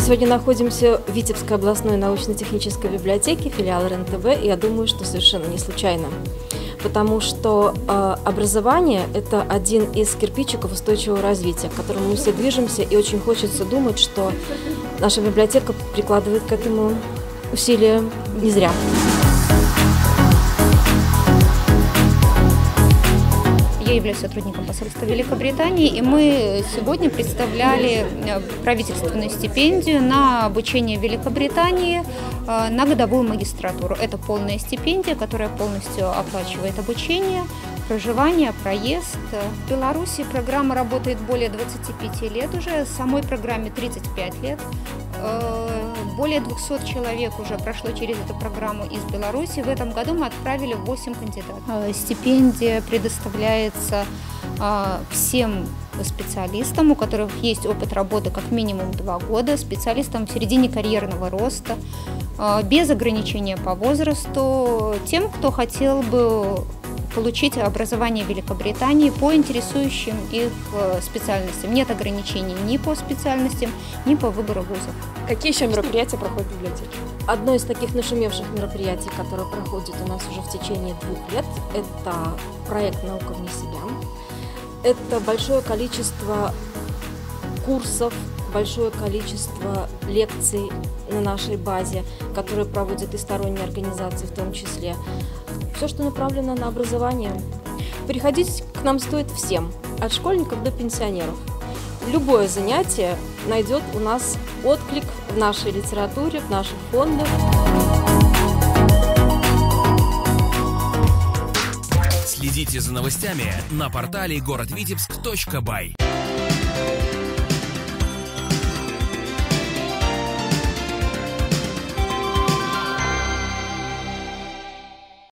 сегодня находимся в Витебской областной научно-технической библиотеке, филиал РНТБ, и я думаю, что совершенно не случайно. Потому что э, образование – это один из кирпичиков устойчивого развития, к которому мы все движемся, и очень хочется думать, что наша библиотека прикладывает к этому усилия не зря. Являюсь сотрудником посольства Великобритании, и мы сегодня представляли э, правительственную стипендию на обучение в Великобритании э, на годовую магистратуру. Это полная стипендия, которая полностью оплачивает обучение, проживание, проезд. В Беларуси программа работает более 25 лет уже, самой программе 35 лет. Э, более 200 человек уже прошло через эту программу из Беларуси. В этом году мы отправили 8 кандидатов. Э, стипендия предоставляется э, всем специалистам, у которых есть опыт работы как минимум 2 года, специалистам в середине карьерного роста, без ограничения по возрасту, тем, кто хотел бы получить образование в Великобритании по интересующим их э, специальностям. Нет ограничений ни по специальностям, ни по выбору вузов. Какие еще мероприятия проходят в библиотеке? Одно из таких нашумевших мероприятий, которое проходит у нас уже в течение двух лет, это проект «Наука вне себя». Это большое количество курсов, большое количество лекций на нашей базе, которые проводят и сторонние организации в том числе. Все, что направлено на образование. Приходить к нам стоит всем, от школьников до пенсионеров. Любое занятие найдет у нас отклик в нашей литературе, в наших фондах. Следите за новостями на портале городвитебск.бай.